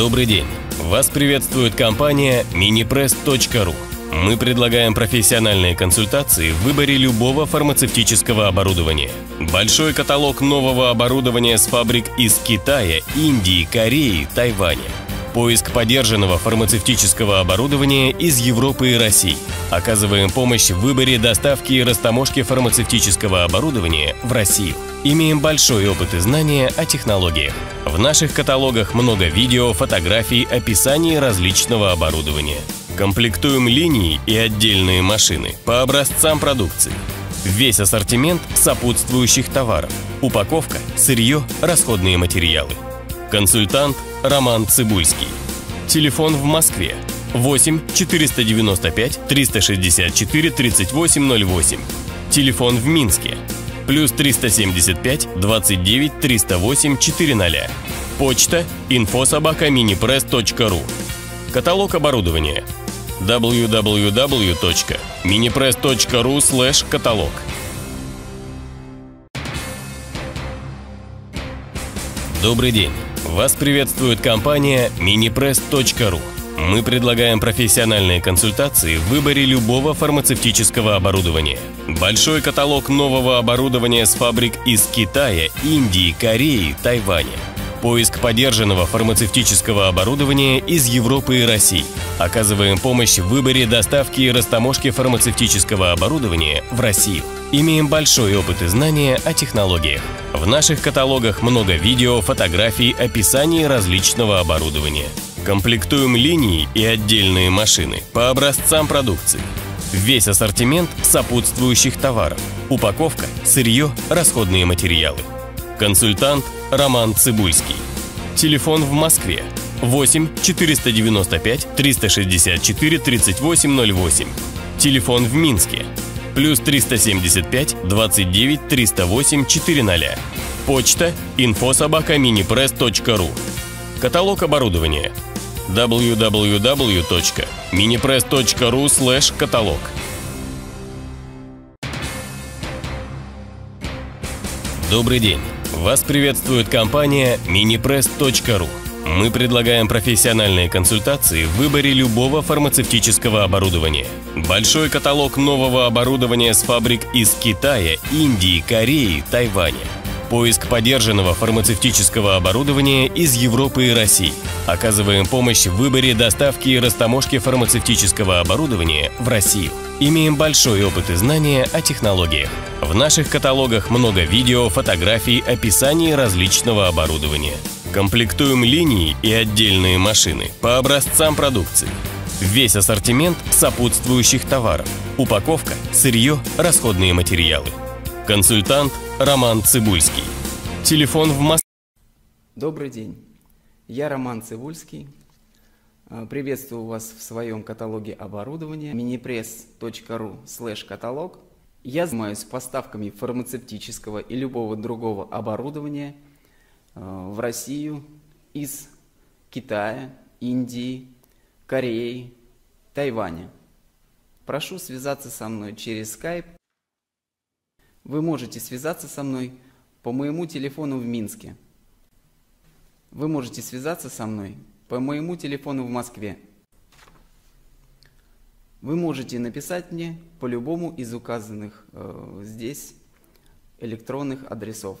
Добрый день! Вас приветствует компания minipress.ru. Мы предлагаем профессиональные консультации в выборе любого фармацевтического оборудования. Большой каталог нового оборудования с фабрик из Китая, Индии, Кореи, Тайваня. Поиск подержанного фармацевтического оборудования из Европы и России. Оказываем помощь в выборе доставки и растаможки фармацевтического оборудования в Россию. Имеем большой опыт и знания о технологиях. В наших каталогах много видео, фотографий, описаний различного оборудования. Комплектуем линии и отдельные машины по образцам продукции. Весь ассортимент сопутствующих товаров. Упаковка, сырье, расходные материалы. Консультант Роман Цибульский. Телефон в Москве 8 495 364 3808. Телефон в Минске плюс 375 29 308 400. Почта info.sobaka.minipress.ru Каталог оборудования www.minipress.ru каталог Добрый день! Вас приветствует компания minipress.ru. Мы предлагаем профессиональные консультации в выборе любого фармацевтического оборудования. Большой каталог нового оборудования с фабрик из Китая, Индии, Кореи, Тайваня. Поиск подержанного фармацевтического оборудования из Европы и России. Оказываем помощь в выборе доставки и растаможки фармацевтического оборудования в Россию. Имеем большой опыт и знания о технологиях. В наших каталогах много видео, фотографий, описаний различного оборудования. Комплектуем линии и отдельные машины по образцам продукции. Весь ассортимент сопутствующих товаров. Упаковка, сырье, расходные материалы. Консультант Роман Цибульский. Телефон в Москве 8 495 364 3808. Телефон в Минске плюс 375 29 308 400. Почта info.sobaka.minipress.ru Каталог оборудования www.minipress.ru каталог Добрый день! Вас приветствует компания minipress.ru. Мы предлагаем профессиональные консультации в выборе любого фармацевтического оборудования. Большой каталог нового оборудования с фабрик из Китая, Индии, Кореи, Тайваня. Поиск подержанного фармацевтического оборудования из Европы и России. Оказываем помощь в выборе доставки и растаможки фармацевтического оборудования в Россию. Имеем большой опыт и знания о технологиях. В наших каталогах много видео, фотографий, описаний различного оборудования. Комплектуем линии и отдельные машины по образцам продукции. Весь ассортимент сопутствующих товаров. Упаковка, сырье, расходные материалы. Консультант Роман Цибульский. Телефон в Москве. Добрый день. Я Роман Цибульский. А, приветствую вас в своем каталоге оборудования minipress.ru слэш каталог. Я занимаюсь поставками фармацевтического и любого другого оборудования а, в Россию из Китая, Индии, Кореи, Тайваня. Прошу связаться со мной через Skype. Вы можете связаться со мной по моему телефону в Минске. Вы можете связаться со мной по моему телефону в Москве. Вы можете написать мне по любому из указанных э, здесь электронных адресов.